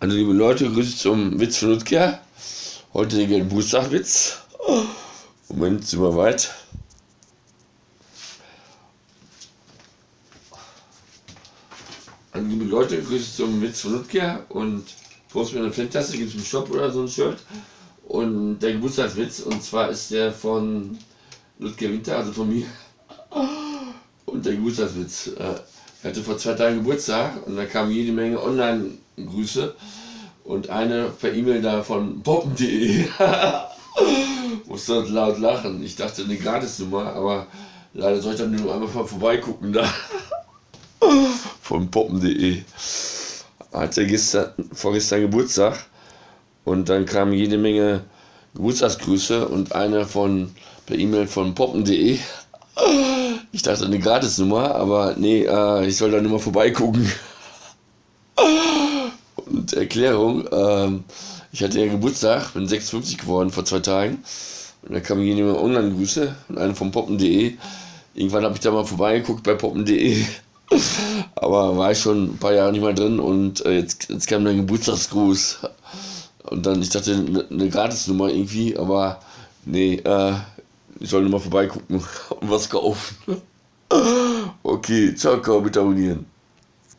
Also liebe Leute, Grüße zum Witz von Ludger. Heute der Geburtstagwitz. Moment, sind wir weit. Also liebe Leute, Grüße zum Witz von Ludger und post mir eine Flinttasse, gibt es im Shop oder so ein Shirt. Und der Geburtstagswitz, und zwar ist der von Ludger Winter, also von mir. Und der Geburtstagswitz. Äh, er hatte vor zwei Tagen Geburtstag und da kamen jede Menge Online-Grüße und eine per E-Mail da von poppen.de. Musste laut lachen. Ich dachte eine Gratisnummer, aber leider soll ich dann nur einmal vorbeigucken da. von poppen.de. Hatte gestern, vorgestern Geburtstag und dann kamen jede Menge Geburtstagsgrüße und eine von per E-Mail von poppen.de. Ich dachte eine Gratisnummer, aber nee, äh, ich soll da nur mal vorbeigucken. Und Erklärung, ähm, ich hatte ja Geburtstag, bin 56 geworden vor zwei Tagen. Und da kam jede Menge Online-Grüße und eine von poppen.de. Irgendwann habe ich da mal vorbeigeguckt bei poppen.de. Aber war ich schon ein paar Jahre nicht mehr drin und äh, jetzt, jetzt kam der Geburtstagsgruß. Und dann, ich dachte, eine, eine Gratisnummer irgendwie, aber nee, äh, ich soll nur mal vorbeigucken und was kaufen. Okay, ciao, ciao, bitte abonnieren.